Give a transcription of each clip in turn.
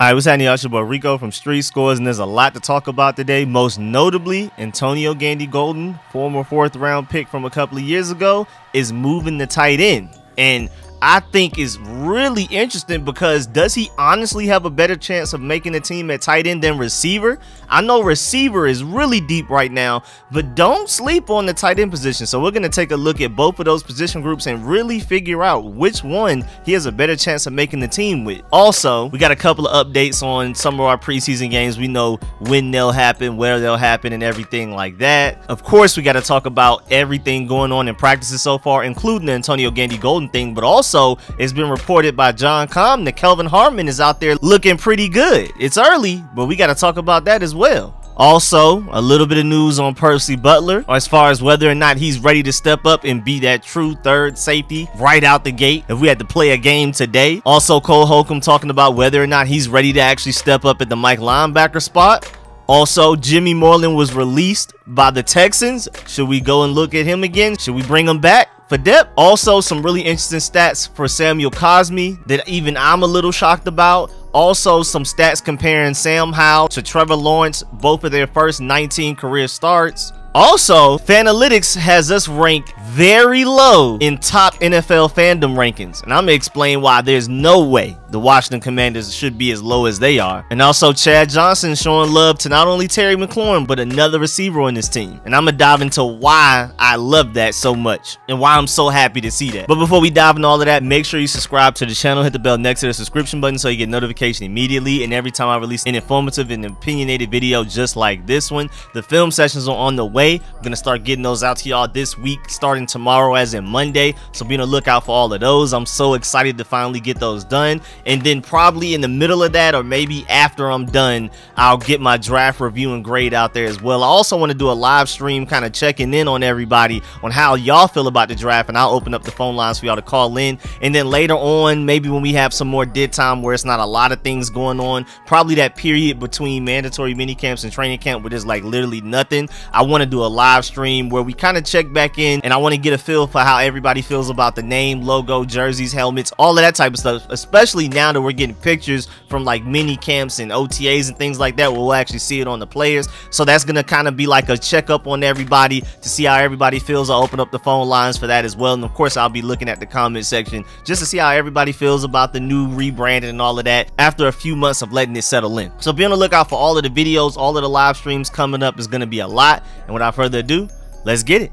All right, what's happening? It's your boy Rico from Street Scores, and there's a lot to talk about today. Most notably, Antonio Gandy Golden, former fourth round pick from a couple of years ago, is moving the tight end. And I think is really interesting because does he honestly have a better chance of making the team at tight end than receiver? I know receiver is really deep right now, but don't sleep on the tight end position. So we're going to take a look at both of those position groups and really figure out which one he has a better chance of making the team with. Also, we got a couple of updates on some of our preseason games. We know when they'll happen, where they'll happen, and everything like that. Of course, we got to talk about everything going on in practices so far, including the Antonio Gandy Golden thing, but also also, it's been reported by John Keim that Kelvin Harmon is out there looking pretty good. It's early, but we got to talk about that as well. Also, a little bit of news on Percy Butler as far as whether or not he's ready to step up and be that true third safety right out the gate if we had to play a game today. Also, Cole Holcomb talking about whether or not he's ready to actually step up at the Mike linebacker spot. Also, Jimmy Moreland was released by the Texans. Should we go and look at him again? Should we bring him back? For depth, also some really interesting stats for Samuel Cosmi that even I'm a little shocked about. Also, some stats comparing Sam Howell to Trevor Lawrence, both of their first 19 career starts. Also, Fanalytics has us ranked very low in top NFL fandom rankings, and I'm gonna explain why there's no way the Washington Commanders should be as low as they are. And also, Chad Johnson showing love to not only Terry McLaurin, but another receiver on this team. And I'm gonna dive into why I love that so much and why I'm so happy to see that. But before we dive into all of that, make sure you subscribe to the channel, hit the bell next to the subscription button so you get notification immediately. And every time I release an informative and opinionated video just like this one, the film sessions are on the way. I'm gonna start getting those out to y'all this week, starting tomorrow as in Monday. So be on the lookout for all of those. I'm so excited to finally get those done and then probably in the middle of that or maybe after I'm done I'll get my draft review and grade out there as well I also want to do a live stream kind of checking in on everybody on how y'all feel about the draft and I'll open up the phone lines for y'all to call in and then later on maybe when we have some more dead time where it's not a lot of things going on probably that period between mandatory mini camps and training camp where there's like literally nothing I want to do a live stream where we kind of check back in and I want to get a feel for how everybody feels about the name logo jerseys helmets all of that type of stuff especially now that we're getting pictures from like mini camps and OTAs and things like that, we'll actually see it on the players. So that's gonna kind of be like a checkup on everybody to see how everybody feels. I'll open up the phone lines for that as well. And of course, I'll be looking at the comment section just to see how everybody feels about the new rebranding and all of that after a few months of letting it settle in. So be on the lookout for all of the videos, all of the live streams coming up is gonna be a lot. And without further ado, let's get it.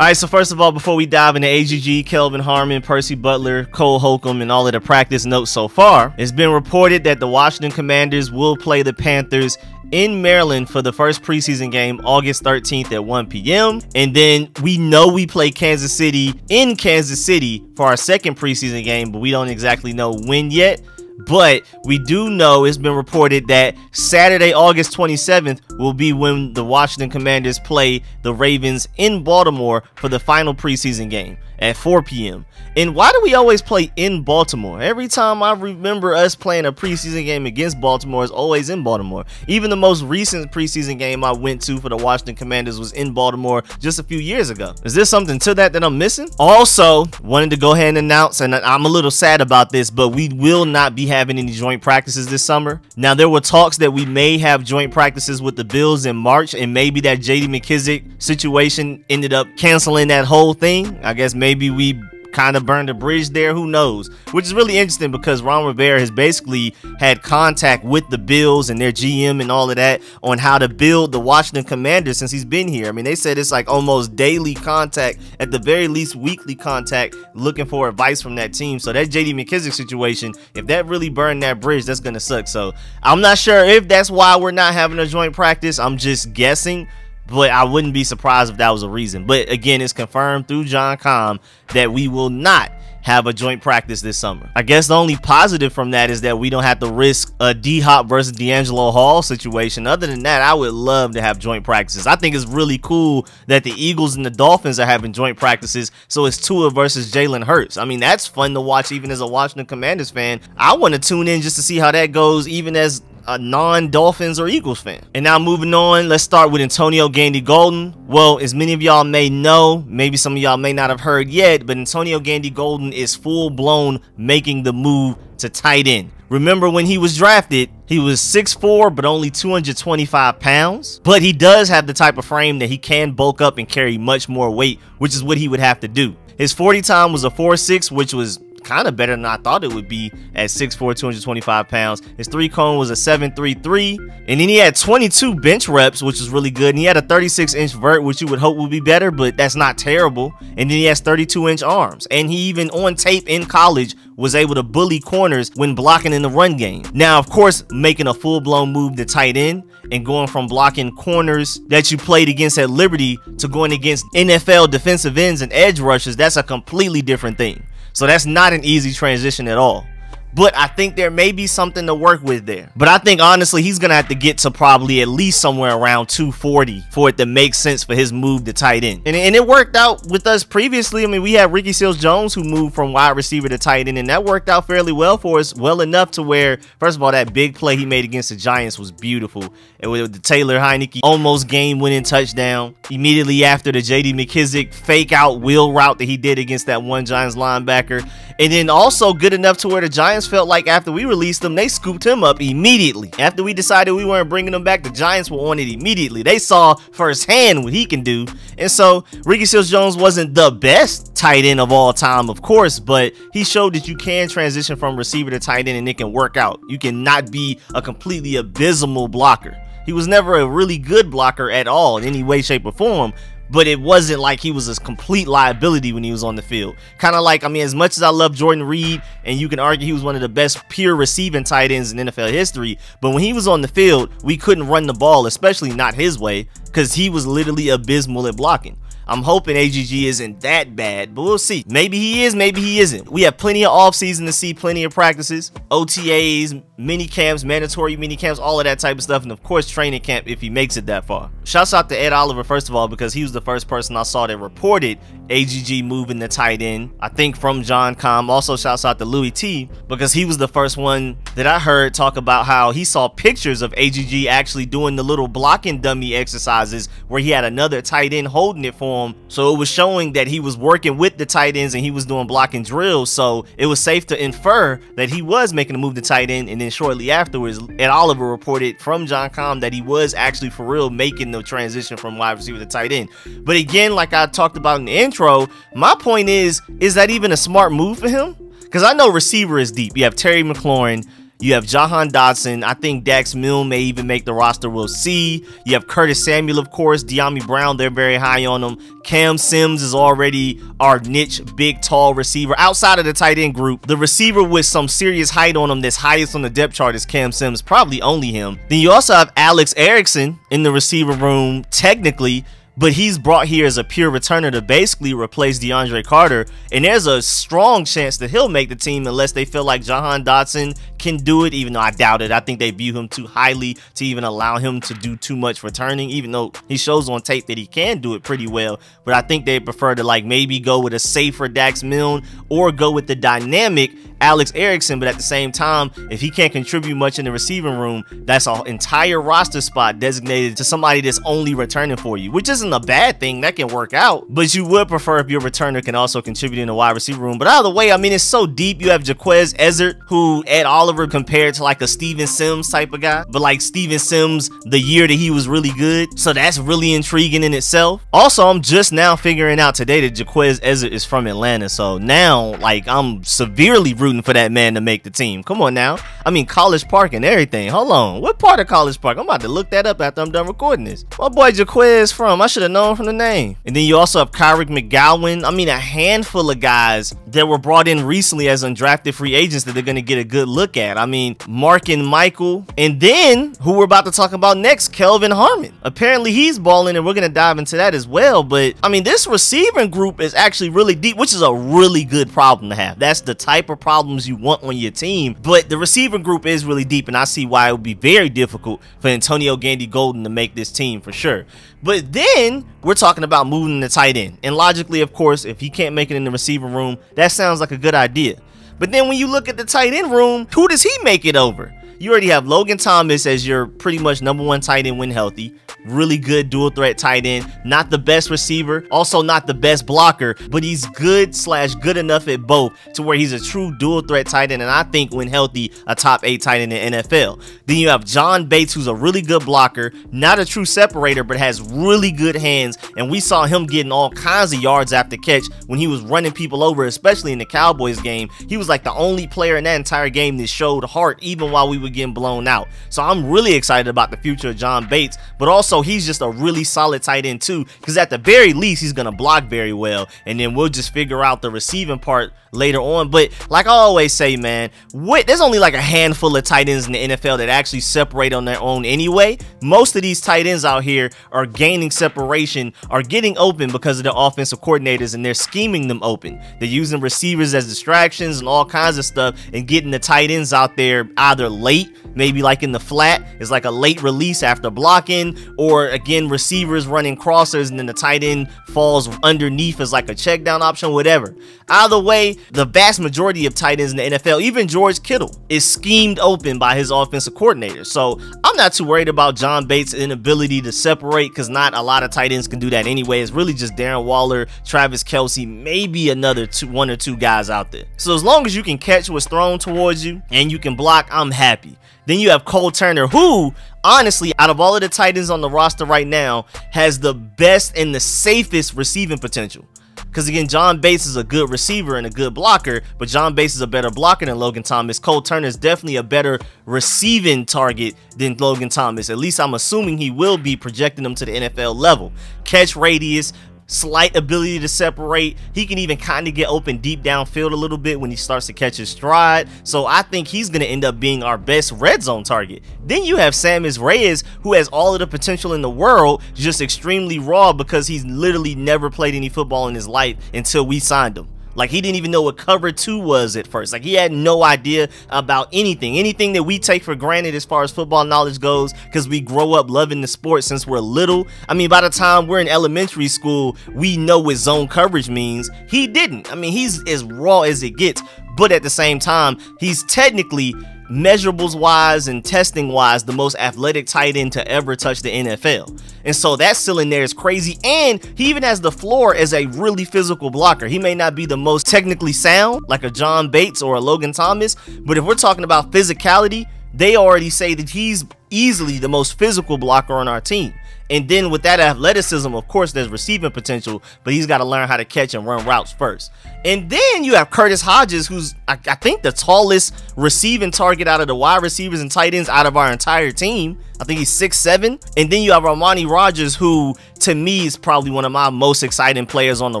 All right, so first of all, before we dive into AGG, Kelvin Harmon, Percy Butler, Cole Holcomb, and all of the practice notes so far, it's been reported that the Washington Commanders will play the Panthers in Maryland for the first preseason game August 13th at 1 p.m. And then we know we play Kansas City in Kansas City for our second preseason game, but we don't exactly know when yet. But we do know it's been reported that Saturday, August 27th, will be when the Washington Commanders play the Ravens in Baltimore for the final preseason game at 4 p.m. And why do we always play in Baltimore? Every time I remember us playing a preseason game against Baltimore is always in Baltimore. Even the most recent preseason game I went to for the Washington Commanders was in Baltimore just a few years ago. Is there something to that that I'm missing? Also, wanted to go ahead and announce, and I'm a little sad about this, but we will not be having any joint practices this summer. Now, there were talks that we may have joint practices with the Bills in March, and maybe that JD McKissic situation ended up canceling that whole thing. I guess maybe maybe we kind of burned a bridge there. Who knows? Which is really interesting because Ron Rivera has basically had contact with the Bills and their GM and all of that on how to build the Washington Commanders since he's been here. I mean, they said it's like almost daily contact, at the very least weekly contact, looking for advice from that team. So that JD McKissic situation, if that really burned that bridge, that's gonna suck. So I'm not sure if that's why we're not having a joint practice. I'm just guessing But I wouldn't be surprised if that was a reason. But again, it's confirmed through John Keim that we will not have a joint practice this summer. I guess the only positive from that is that we don't have to risk a D Hop versus DeAngelo Hall situation. Other than that, I would love to have joint practices. I think it's really cool that the Eagles and the Dolphins are having joint practices. So it's Tua versus Jalen Hurts. I mean, that's fun to watch even as a Washington Commanders fan. I want to tune in just to see how that goes, even as a non-Dolphins or Eagles fan. And now moving on, let's start with Antonio Gandy Golden. Well, as many of y'all may know, maybe some of y'all may not have heard yet, but Antonio Gandy Golden is full-blown making the move to tight end. Remember when he was drafted, he was 6'4", but only 225 pounds. But he does have the type of frame that he can bulk up and carry much more weight, which is what he would have to do. His 40 time was a 4'6", which was kind of better than I thought it would be at 6'4", 225 pounds. His three cone was a 733. and then he had 22 bench reps, which was really good. And he had a 36 inch vert, which you would hope would be better, but that's not terrible. And then he has 32 inch arms, and he even on tape in college was able to bully corners when blocking in the run game. Now, of course, making a full-blown move to tight end and going from blocking corners that you played against at Liberty to going against NFL defensive ends and edge rushers, that's a completely different thing. So that's not an easy transition at all but I think there may be something to work with there. But I think honestly, he's gonna have to get to probably at least somewhere around 240 for it to make sense for his move to tight end. And, and it worked out with us previously. I mean, we had Ricky Seals Jones who moved from wide receiver to tight end, and that worked out fairly well for us, well enough to where, first of all, that big play he made against the Giants was beautiful. And with the Taylor Heinicke almost game-winning touchdown immediately after the JD McKissic fake out wheel route that he did against that one Giants linebacker. And then also good enough to where the Giants felt like after we released him, they scooped him up immediately. After we decided we weren't bringing him back, the Giants were on it immediately. They saw firsthand what he can do. And so Ricky Seals-Jones wasn't the best tight end of all time, of course, but he showed that you can transition from receiver to tight end and it can work out. You cannot be a completely abysmal blocker. He was never a really good blocker at all in any way, shape, or form, but it wasn't like he was a complete liability when he was on the field. Kind of like, I mean, as much as I love Jordan Reed, and you can argue he was one of the best pure receiving tight ends in NFL history, but when he was on the field, we couldn't run the ball, especially not his way, because he was literally abysmal at blocking. I'm hoping AGG isn't that bad, but we'll see. Maybe he is, maybe he isn't. We have plenty of offseason to see, plenty of practices, OTAs, mini camps, mandatory mini camps, all of that type of stuff, and of course training camp if he makes it that far. Shouts out to Ed Oliver, first of all, because he was the first person I saw that reported AGG moving the tight end, I think from John Keim. Also shouts out to Louis T, because he was the first one that I heard talk about how he saw pictures of AGG actually doing the little blocking dummy exercises where he had another tight end holding it for him him. So it was showing that he was working with the tight ends and he was doing blocking drills. So it was safe to infer that he was making a move to tight end. And then shortly afterwards, Ed Oliver reported from John Keim that he was actually for real making the transition from wide receiver to tight end. But again, like I talked about in the intro, my point is, is that even a smart move for him? Because I know receiver is deep. You have Terry McLaurin, you have Jahan Dotson. I think Dax Milne may even make the roster. We'll see. You have Curtis Samuel, of course. Dyami Brown, they're very high on him. Cam Sims is already our niche, big, tall receiver. Outside of the tight end group, the receiver with some serious height on him that's highest on the depth chart is Cam Sims. Probably only him. Then you also have Alex Erickson in the receiver room, technically but he's brought here as a pure returner to basically replace DeAndre Carter. And there's a strong chance that he'll make the team unless they feel like Jahan Dotson can do it, even though I doubt it. I think they view him too highly to even allow him to do too much returning, even though he shows on tape that he can do it pretty well. But I think they prefer to like maybe go with a safer Dax Milne or go with the dynamic Alex Erickson, but at the same time, if he can't contribute much in the receiving room, that's an entire roster spot designated to somebody that's only returning for you, which isn't a bad thing. That can work out, but you would prefer if your returner can also contribute in the wide receiver room. But either way, I mean, it's so deep. You have Jequez Ezzard, who Ed Oliver compared to like a Steven Sims type of guy, but like Steven Sims the year that he was really good. So that's really intriguing in itself. Also, I'm just now figuring out today that Jequez Ezzard is from Atlanta. So now, like, I'm severely rooting for that man to make the team. Come on now. I mean, College Park and everything. Hold on. What part of College Park? I'm about to look that up after I'm done recording this. My boy Jequez from? I should have known from the name. And then you also have Kyric McGowan. I mean, a handful of guys that were brought in recently as undrafted free agents that they're going to get a good look at. I mean, Marken Michel. And then, who we're about to talk about next, Kelvin Harmon. Apparently, he's balling, and we're going to dive into that as well. But, I mean, this receiving group is actually really deep, which is a really good problem to have. That's the type of problems you want on your team. But the receiving group is really deep, and I see why it would be very difficult for Antonio Gandy Golden to make this team for sure. But then we're talking about moving the tight end. And logically, of course, if he can't make it in the receiver room, that sounds like a good idea. But then when you look at the tight end room, who does he make it over? You already have Logan Thomas as your pretty much number one tight end when healthy really good dual threat tight end. Not the best receiver, also not the best blocker, but he's good slash good enough at both to where he's a true dual threat tight end. And I think when healthy, a top eight tight end in the NFL. Then you have John Bates, who's a really good blocker, not a true separator, but has really good hands. And we saw him getting all kinds of yards after catch when he was running people over, especially in the Cowboys game. He was like the only player in that entire game that showed heart, even while we were getting blown out. So I'm really excited about the future of John Bates, but also also he's just a really solid tight end too because at the very least he's gonna block very well and then we'll just figure out the receiving part later on. But like i always say man what there's only like a handful of tight ends in the nfl that actually separate on their own anyway. Most of these tight ends out here are gaining separation are getting open because of the offensive coordinators and they're scheming them open. They're using receivers as distractions and all kinds of stuff and getting the tight ends out there either late maybe like in the flat. It's like a late release after blocking or again receivers running crossers and then the tight end falls underneath as like a check down option whatever. Either way the vast majority of tight ends in the NFL even George Kittle is schemed open by his offensive coordinator. So I'm not too worried about John Bates inability to separate because not a lot of tight ends can do that anyway. It's really just Darren Waller Travis Kelce, maybe another two one or two guys out there. So as long as you can catch what's thrown towards you and you can block I'm happy then you have Cole Turner, who, honestly, out of all of the Titans on the roster right now, has the best and the safest receiving potential. Because again, John Bates is a good receiver and a good blocker, but John Bates is a better blocker than Logan Thomas. Cole Turner is definitely a better receiving target than Logan Thomas. At least I'm assuming he will be projecting him to the NFL level. Catch radius, slight ability to separate. He can even kind of get open deep downfield a little bit when he starts to catch his stride. So I think he's going to end up being our best red zone target. Then you have Sammis Reyes, who has all of the potential in the world, just extremely raw because he's literally never played any football in his life until we signed him. Like he didn't even know what cover two was at first. Like he had no idea about anything. Anything that we take for granted as far as football knowledge goes because we grow up loving the sport since we're little. I mean, by the time we're in elementary school, we know what zone coverage means. He didn't. I mean, he's as raw as it gets, but at the same time, he's technically measurables wise and testing wise the most athletic tight end to ever touch the NFL. And so that ceiling there is crazy. And he even has the floor as a really physical blocker. He may not be the most technically sound like a John Bates or a Logan Thomas, but if we're talking about physicality, they already say that he's easily the most physical blocker on our team. And then with that athleticism, of course, there's receiving potential, but he's got to learn how to catch and run routes first. And then you have Curtis Hodges, who's, I, I, think, the tallest receiving target out of the wide receivers and tight ends out of our entire team. I think he's six seven. And then you have Armani Rogers, who, to me, is probably one of my most exciting players on the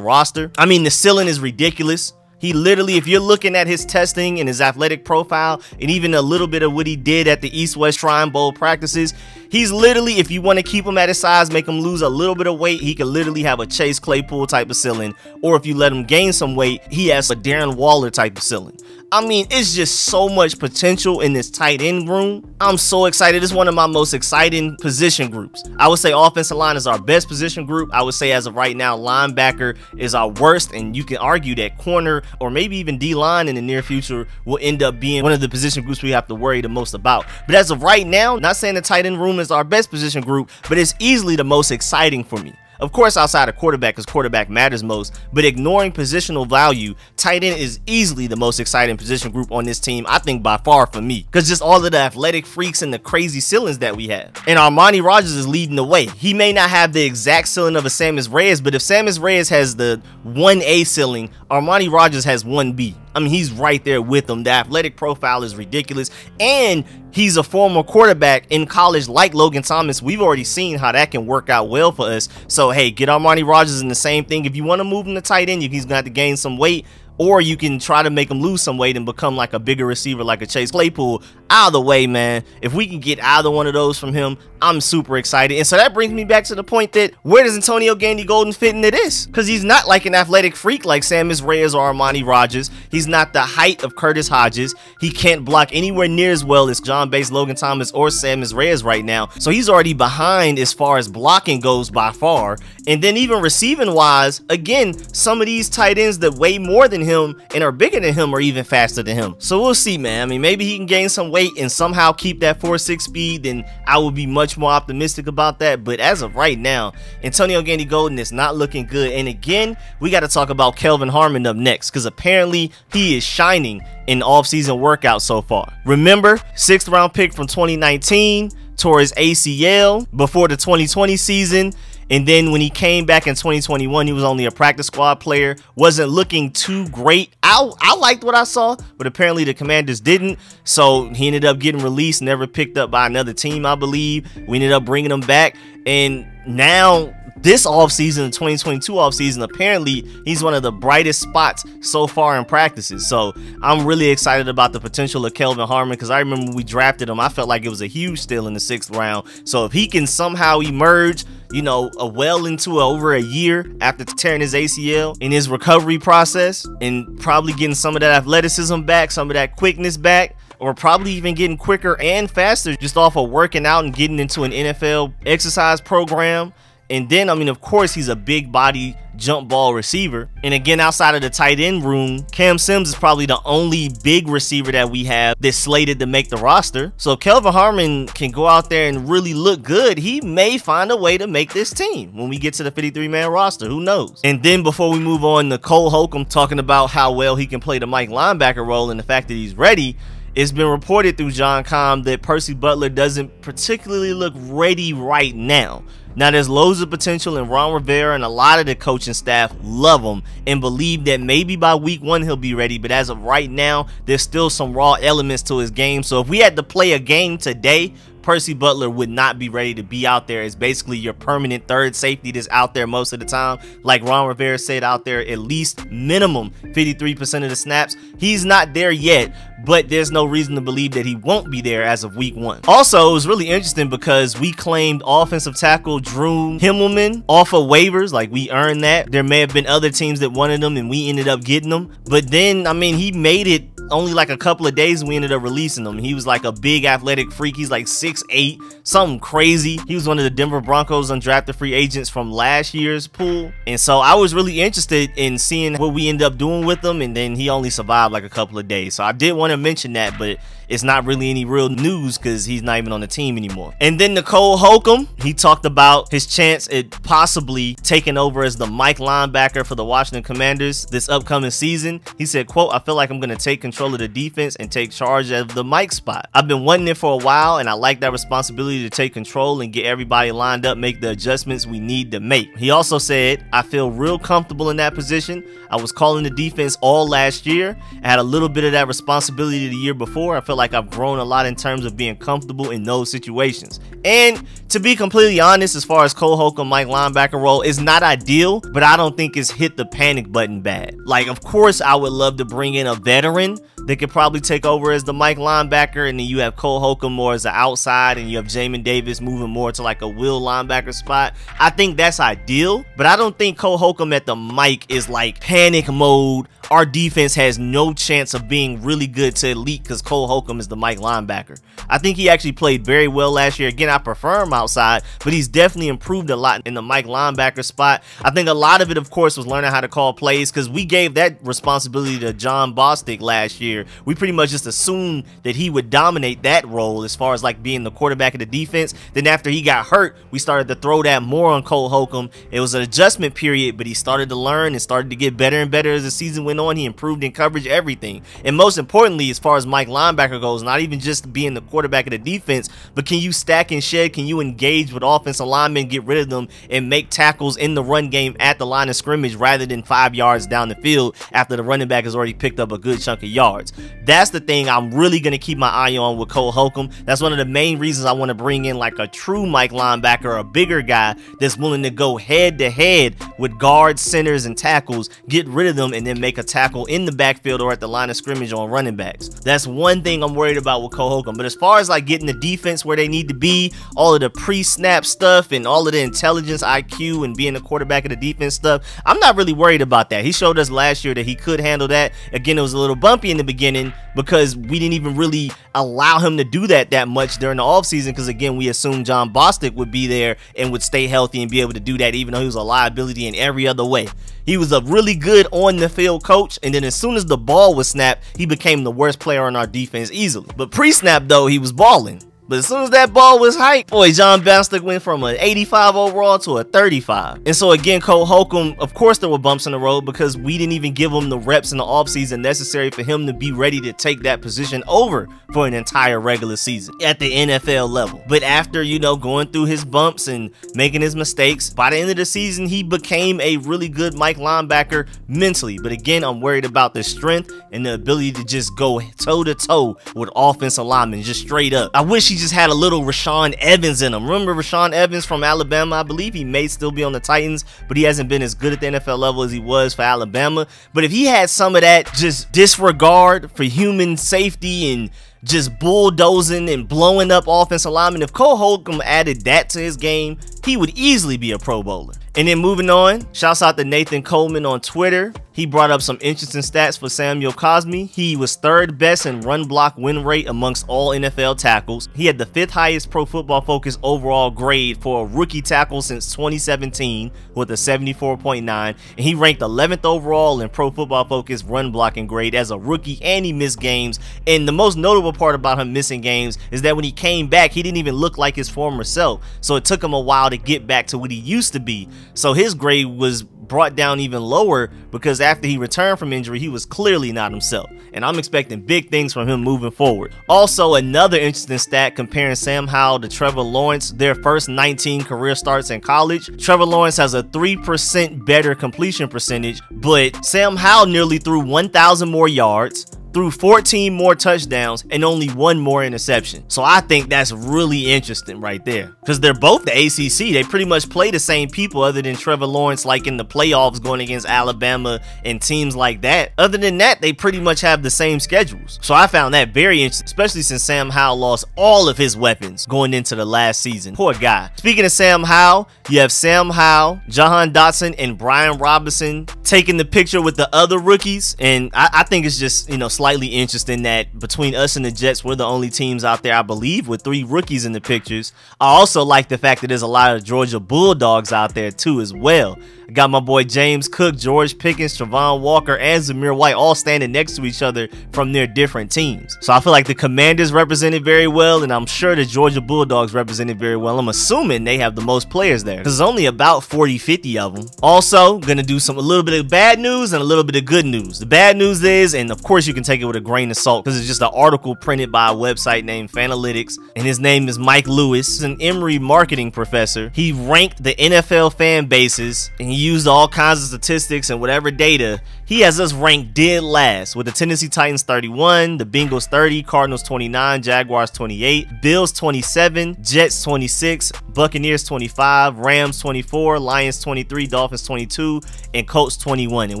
roster. I mean, the ceiling is ridiculous. He literally, if you're looking at his testing and his athletic profile, and even a little bit of what he did at the East West Shrine Bowl practices, he's literally, if you want to keep him at his size, make him lose a little bit of weight, he could literally have a Chase Claypool type of ceiling. Or if you let him gain some weight, he has a Darren Waller type of ceiling. I mean, it's just so much potential in this tight end room. I'm so excited. It's one of my most exciting position groups. I would say offensive line is our best position group. I would say as of right now, linebacker is our worst, and you can argue that corner or maybe even D-line in the near future will end up being one of the position groups we have to worry the most about. But as of right now, not saying the tight end room is our best position group, but it's easily the most exciting for me. Of course, outside of quarterback, because quarterback matters most, but ignoring positional value, tight end is easily the most exciting position group on this team, I think by far for me, because just all of the athletic freaks and the crazy ceilings that we have. And Armani Rogers is leading the way. He may not have the exact ceiling of a Sammis Reyes, but if Sammis Reyes has the 1A ceiling, Armani Rogers has 1B. I mean, he's right there with them. The athletic profile is ridiculous. And he's a former quarterback in college like Logan Thomas. We've already seen how that can work out well for us. So, hey, get Armani Rogers in the same thing. If you want to move him to tight end, he's going to have to gain some weight or you can try to make him lose some weight and become like a bigger receiver like a Chase Claypool. Either way, man, if we can get either one of those from him, I'm super excited. And so that brings me back to the point that where does Antonio Gandy Golden fit into this? Because he's not like an athletic freak like Sammis Reyes or Armani Rogers. He's not the height of Curtis Hodges. He can't block anywhere near as well as John Bates, Logan Thomas, or Sammis Reyes right now. So he's already behind as far as blocking goes by far. And then even receiving wise, again, some of these tight ends that weigh more than him and are bigger than him or even faster than him. So we'll see, man. I mean, maybe he can gain some weight and somehow keep that 4-6 speed, then I would be much more optimistic about that. But as of right now, Antonio Gandy Golden is not looking good. And again, we got to talk about Kelvin Harmon up next because apparently he is shining in off-season workouts so far. Remember, sixth round pick from 2019 tore his ACL before the 2020 season and then when he came back in 2021, he was only a practice squad player, wasn't looking too great. I, I liked what I saw, but apparently the Commanders didn't. So he ended up getting released, never picked up by another team, I believe. We ended up bringing him back. And now this offseason, the 2022 offseason, apparently he's one of the brightest spots so far in practices. So I'm really excited about the potential of Kelvin Harmon because I remember we drafted him, I felt like it was a huge steal in the sixth round. So if he can somehow emerge you know, a well into a, over a year after tearing his ACL in his recovery process and probably getting some of that athleticism back, some of that quickness back, or probably even getting quicker and faster just off of working out and getting into an NFL exercise program. And then, I mean, of course, he's a big body jump ball receiver. And again, outside of the tight end room, Cam Sims is probably the only big receiver that we have that's slated to make the roster. So Kelvin Harmon can go out there and really look good. He may find a way to make this team when we get to the 53-man roster. Who knows? And then before we move on to Cole Holcomb talking about how well he can play the Mike linebacker role and the fact that he's ready, it's been reported through John Keim that Percy Butler doesn't particularly look ready right now. Now, there's loads of potential, and Ron Rivera and a lot of the coaching staff love him and believe that maybe by week one he'll be ready. But as of right now, there's still some raw elements to his game. So if we had to play a game today Percy Butler would not be ready to be out there as basically your permanent third safety that's out there most of the time. Like Ron Rivera said out there, at least minimum 53% of the snaps. He's not there yet, but there's no reason to believe that he won't be there as of week one. Also, it was really interesting because we claimed offensive tackle Drew Himmelman off of waivers. Like we earned that. There may have been other teams that wanted him and we ended up getting him. But then, I mean, he made it only like a couple of days we ended up releasing him. He was like a big athletic freak. He's like six eight, something crazy. He was one of the Denver Broncos undrafted free agents from last year's pool. And so I was really interested in seeing what we end up doing with him. And then he only survived like a couple of days. So I did want to mention that, but it's not really any real news because he's not even on the team anymore. And then Nicole Holcomb, he talked about his chance at possibly taking over as the Mike linebacker for the Washington Commanders this upcoming season. He said, quote, I feel like I'm going to take control of the defense and take charge of the Mike spot. I've been wanting it for a while and I like that responsibility to take control and get everybody lined up, make the adjustments we need to make. He also said, I feel real comfortable in that position. I was calling the defense all last year. I had a little bit of that responsibility the year before. I feel like I've grown a lot in terms of being comfortable in those situations. And to be completely honest, as far as Cole Holcomb, Mike linebacker role, is not ideal, but I don't think it's hit the panic button bad. Like, of course, I would love to bring in a veteran that could probably take over as the Mike linebacker, and then you have Cole Holcomb more as the outside, and you have Jamin Davis moving more to like a will linebacker spot. I think that's ideal, but I don't think Cole Holcomb at the Mike is like panic mode. Our defense has no chance of being really good to elite because Cole Holcomb is the Mike linebacker. I think he actually played very well last year. Again, I prefer him outside, but he's definitely improved a lot in the Mike linebacker spot. I think a lot of it, of course, was learning how to call plays because we gave that responsibility to Jon Bostic last year year, we pretty much just assumed that he would dominate that role as far as like being the quarterback of the defense. Then after he got hurt, we started to throw that more on Cole Holcomb. It was an adjustment period, but he started to learn and started to get better and better as the season went on. He improved in coverage, everything. And most importantly, as far as Mike linebacker goes, not even just being the quarterback of the defense, but can you stack and shed? Can you engage with offensive linemen, get rid of them, and make tackles in the run game at the line of scrimmage rather than five yards down the field after the running back has already picked up a good chunk of yards? That's the thing I'm really going to keep my eye on with Cole Holcomb. That's one of the main reasons I want to bring in like a true Mike linebacker, a bigger guy that's willing to go head to head with guards, centers, and tackles, get rid of them, and then make a tackle in the backfield or at the line of scrimmage on running backs. That's one thing I'm worried about with Cole. But as far as like getting the defense where they need to be, all of the pre-snap stuff and all of the intelligence, IQ, and being the quarterback of the defense stuff, I'm not really worried about that. He showed us last year that he could handle that. Again, it was a little bumpy in the beginning because we didn't even really allow him to do that that much during the offseason because again, we assumed Jon Bostic would be there and would stay healthy and be able to do that even though he was a liability in every other way. He was a really good on the field coach, and then as soon as the ball was snapped, he became the worst player on our defense easily. But pre-snap though, he was balling. But as soon as that ball was hyped, boy, Jon Bostic went from an 85 overall to a 35. And so again, Cole Holcomb, of course there were bumps in the road because we didn't even give him the reps in the offseason necessary for him to be ready to take that position over for an entire regular season at the NFL level. But after, you know, going through his bumps and making his mistakes, by the end of the season, he became a really good Mike linebacker mentally. But again, I'm worried about the strength and the ability to just go toe to toe with offensive linemen, just straight up. I wish he just had a little Rashaan Evans in him. Remember Rashaan Evans from Alabama? I believe he may still be on the Titans, but he hasn't been as good at the NFL level as he was for Alabama. But if he had some of that just disregard for human safety and just bulldozing and blowing up offensive linemen, if Cole Holcomb added that to his game, he would easily be a Pro Bowler. And then moving on, shouts out to Nathan Coleman on Twitter. He brought up some interesting stats for Samuel Cosmi. He was third best in run block win rate amongst all NFL tackles. He had the fifth highest pro football focus overall grade for a rookie tackle since 2017 with a 74.9. And he ranked 11th overall in pro football focus run blocking grade as a rookie and he missed games. And the most notable part about him missing games is that when he came back, he didn't even look like his former self. So it took him a while to get back to what he used to be. So his grade was brought down even lower because after he returned from injury, he was clearly not himself. And I'm expecting big things from him moving forward. Also, another interesting stat comparing Sam Howell to Trevor Lawrence, their first 19 career starts in college. Trevor Lawrence has a 3% better completion percentage, but Sam Howell nearly threw 1,000 more yards, threw 14 more touchdowns and only one more interception. So I think that's really interesting right there because they're both the ACC. They pretty much play the same people other than Trevor Lawrence like in the playoffs going against Alabama and teams like that. Other than that, they pretty much have the same schedules. So I found that very interesting, especially since Sam Howell lost all of his weapons going into the last season. Poor guy. Speaking of Sam Howell, you have Sam Howell, Jahan Dotson, and Brian Robinson taking the picture with the other rookies. And I, I think it's just, you know, slightly interesting that between us and the Jets, we're the only teams out there, I believe, with three rookies in the pictures. I also like the fact that there's a lot of Georgia Bulldogs out there too as well. Got my boy James Cook, George Pickens, Travon Walker, and Zamir White all standing next to each other from their different teams. So I feel like the Commanders represented very well, and I'm sure the Georgia Bulldogs represented very well. I'm assuming they have the most players there there's only about 40, 50 of them. Also, gonna do some a little bit of bad news and a little bit of good news. The bad news is, and of course you can take it with a grain of salt because it's just an article printed by a website named Fanalytics, and his name is Mike Lewis, an Emory marketing professor. He ranked the NFL fan bases and he used all kinds of statistics and whatever data. He has us ranked dead last with the Tennessee Titans 31, the Bengals 30, Cardinals 29, Jaguars 28, Bills 27, Jets 26, Buccaneers 25, Rams 24, Lions 23, Dolphins 22, and Colts 21. And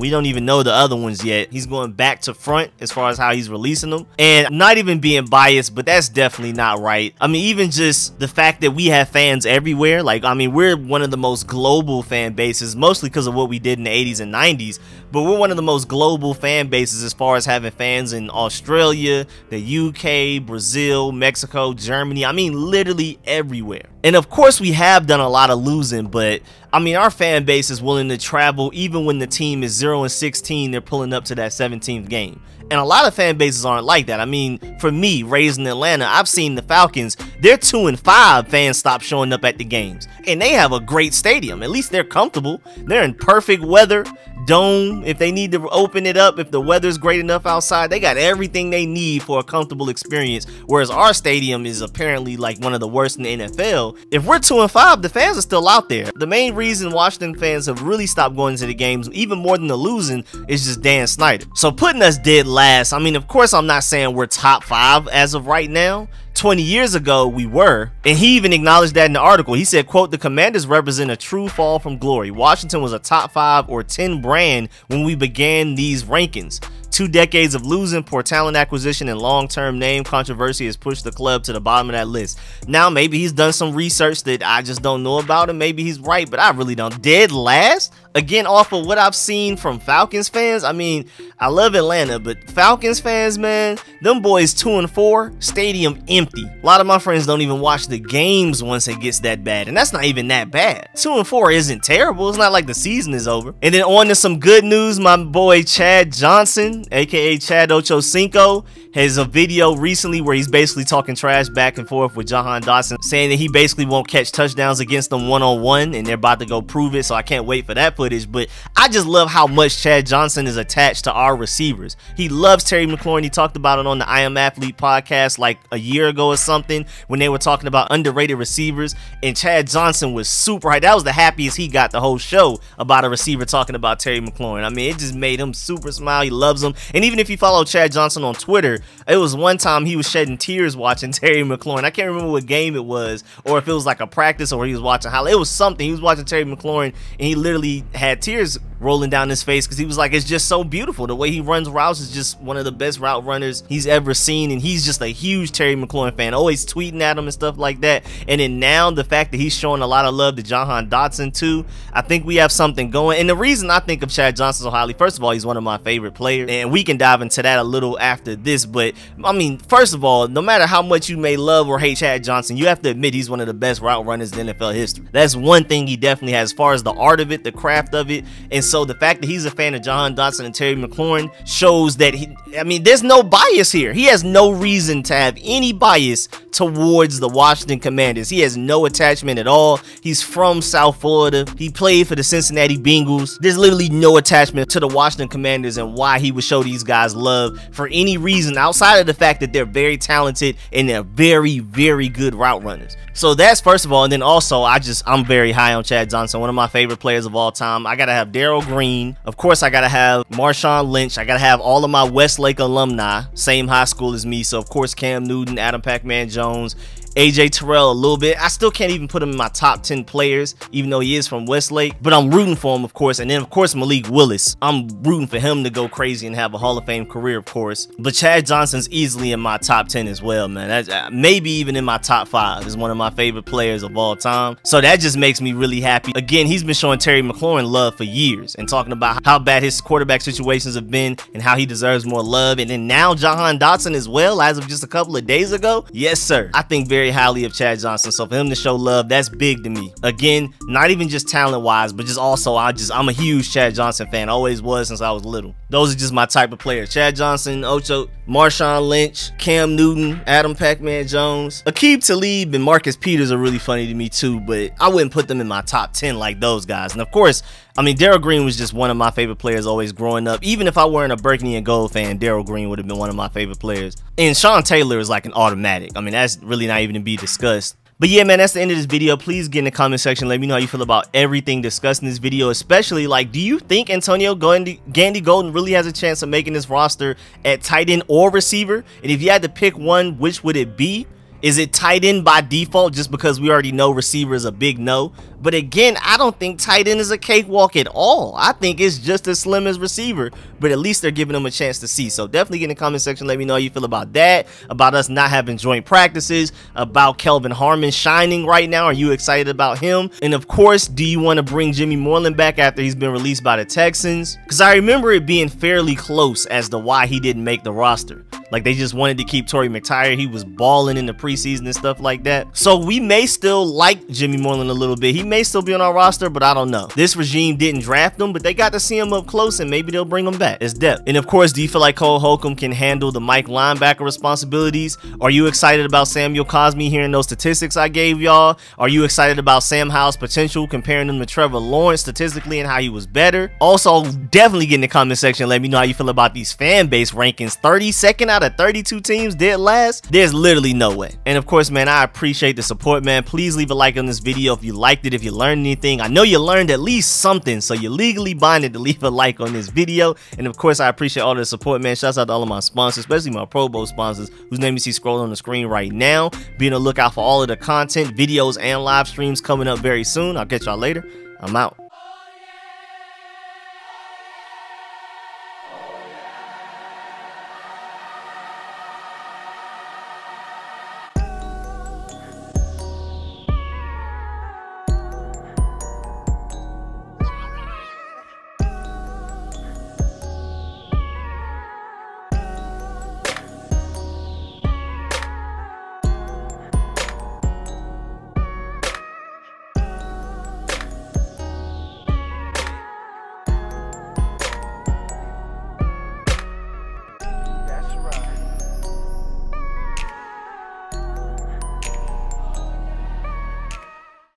we don't even know the other ones yet. He's going back to front as far as how he's releasing them. And not even being biased, but that's definitely not right. I mean, even just the fact that we have fans everywhere. Like, I mean, we're one of the most global fan bases, mostly because of what we did in the 80s and 90s. But we're one of the most global fan bases as far as having fans in Australia, the UK, Brazil, Mexico, Germany. I mean, literally everywhere. And of course, we have done a lot of losing, but I mean, our fan base is willing to travel even when the team is 0 and 16, they're pulling up to that 17th game. And a lot of fan bases aren't like that. I mean, for me, raised in Atlanta, I've seen the Falcons, they're 2 and 5, fans stop showing up at the games. And they have a great stadium. At least they're comfortable. They're in perfect weather dome if they need to open it up if the weather's great enough outside they got everything they need for a comfortable experience. Whereas our stadium is apparently like one of the worst in the nfl if we're two and five the fans are still out there. The main reason washington fans have really stopped going to the games even more than the losing is just dan snyder. So putting us dead last i mean of course i'm not saying we're top five as of right now 20 years ago we were and he even acknowledged that in the article he said quote the commanders represent a true fall from glory washington was a top 5 or 10 brand when we began these rankings Two decades of losing, poor talent acquisition, and long-term name controversy has pushed the club to the bottom of that list. Now, maybe he's done some research that I just don't know about, and maybe he's right, but I really don't. Dead last? Again, off of what I've seen from Falcons fans, I mean, I love Atlanta, but Falcons fans, man, them boys two and four, stadium empty. A lot of my friends don't even watch the games once it gets that bad, and that's not even that bad. Two and four isn't terrible. It's not like the season is over. And then on to some good news, my boy Chad Johnson aka Chad Ochocinco, has a video recently where he's basically talking trash back and forth with Jahan Dotson, saying that he basically won't catch touchdowns against them one on one, and they're about to go prove it. So I can't wait for that footage. But I just love how much Chad Johnson is attached to our receivers. He loves Terry McLaurin. He talked about it on the I Am Athlete podcast like a year ago or something when they were talking about underrated receivers, and Chad Johnson was super high. That was the happiest he got the whole show about a receiver talking about Terry McLaurin. I mean, it just made him super smile. He loves him. And even if you follow Chad Johnson on Twitter, it was one time he was shedding tears watching Terry McLaurin. I can't remember what game it was, or if it was like a practice or he was watching how it was something. He was watching Terry McLaurin and he literally had tears rolling down his face because he was like, it's just so beautiful. The way he runs routes is just one of the best route runners he's ever seen. And he's just a huge Terry McLaurin fan, always tweeting at him and stuff like that. And then now the fact that he's showing a lot of love to Jahan Dotson too, I think we have something going. And the reason I think of Chad Johnson so highly, first of all, he's one of my favorite players. And we can dive into that a little after this. But I mean, first of all, no matter how much you may love or hate Chad Johnson, you have to admit he's one of the best route runners in NFL history. That's one thing he definitely has as far as the art of it, the craft of it. And so the fact that he's a fan of Jahan Dotson and Terry McLaurin shows that he, I mean, there's no bias here. He has no reason to have any bias towards the Washington Commanders. He has no attachment at all. He's from South Florida. He played for the Cincinnati Bengals. There's literally no attachment to the Washington Commanders and why he would show these guys love for any reason outside of the fact that they're very talented and they're very, very good route runners. So that's first of all, and then also I just I'm very high on Chad Johnson, one of my favorite players of all time. I gotta have Darrell Green, of course. I gotta have Marshawn Lynch. I gotta have all of my Westlake alumni, same high school as me. So of course Cam Newton, Adam Pac-Man Jones, AJ Terrell a little bit. I still can't even put him in my top 10 players, even though he is from Westlake. But I'm rooting for him, of course. And then, of course, Malik Willis. I'm rooting for him to go crazy and have a Hall of Fame career, of course. But Chad Johnson's easily in my top 10 as well, man. That's, uh, maybe even in my top five. Is one of my favorite players of all time. So that just makes me really happy. Again, he's been showing Terry McLaurin love for years and talking about how bad his quarterback situations have been and how he deserves more love. And then now Jahan Dotson as well, as of just a couple of days ago. Yes, sir. I think very highly of Chad Johnson. So for him to show love, that's big to me. Again, not even just talent wise, but just also I just I'm a huge Chad Johnson fan. Always was since I was little. Those are just my type of players. Chad Johnson, Ocho, Marshawn Lynch, Cam Newton, Adam Pac-Man Jones, Aqib Talib, and Marcus Peters are really funny to me too, but I wouldn't put them in my top 10 like those guys. And of course, I mean, Darrell Green was just one of my favorite players always growing up. Even if I weren't a Burgundy and Gold fan, Darrell Green would have been one of my favorite players. And Sean Taylor is like an automatic. I mean, that's really not even to be discussed. But yeah, man, that's the end of this video. Please get in the comment section. Let me know how you feel about everything discussed in this video. Especially, like, do you think Antonio Gandy, Gandy Golden really has a chance of making this roster at tight end or receiver? And if you had to pick one, which would it be? Is it tight end by default just because we already know receiver is a big no? But again, I don't think tight end is a cakewalk at all. I think it's just as slim as receiver, but at least they're giving them a chance to see. So definitely get in the comment section. Let me know how you feel about that, about us not having joint practices, about Kelvin Harmon shining right now. Are you excited about him? And of course, do you want to bring Jimmy Moreland back after he's been released by the Texans? Because I remember it being fairly close as to why he didn't make the roster. Like they just wanted to keep Torry McTyer. He was balling in the preseason and stuff like that. So we may still like Jimmy Moreland a little bit. He may still be on our roster, but I don't know. This regime didn't draft him, but they got to see him up close and maybe they'll bring him back. It's depth. And of course, do you feel like Cole Holcomb can handle the Mike linebacker responsibilities? Are you excited about Samuel Cosmi hearing those statistics I gave y'all? Are you excited about Sam Howell's potential comparing him to Trevor Lawrence statistically and how he was better? Also, definitely get in the comment section let me know how you feel about these fan base rankings. 32nd out of 32 teams dead last? There's literally no way. And of course, man, I appreciate the support, man. Please leave a like on this video if you liked it, if you learned anything. I know you learned at least something, so you're legally binded to leave a like on this video. And of course, I appreciate all the support, man. Shouts out to all of my sponsors, especially my Pro Bowl sponsors, whose name you see scrolling on the screen right now. Be on the lookout for all of the content, videos, and live streams coming up very soon. I'll catch y'all later. I'm out.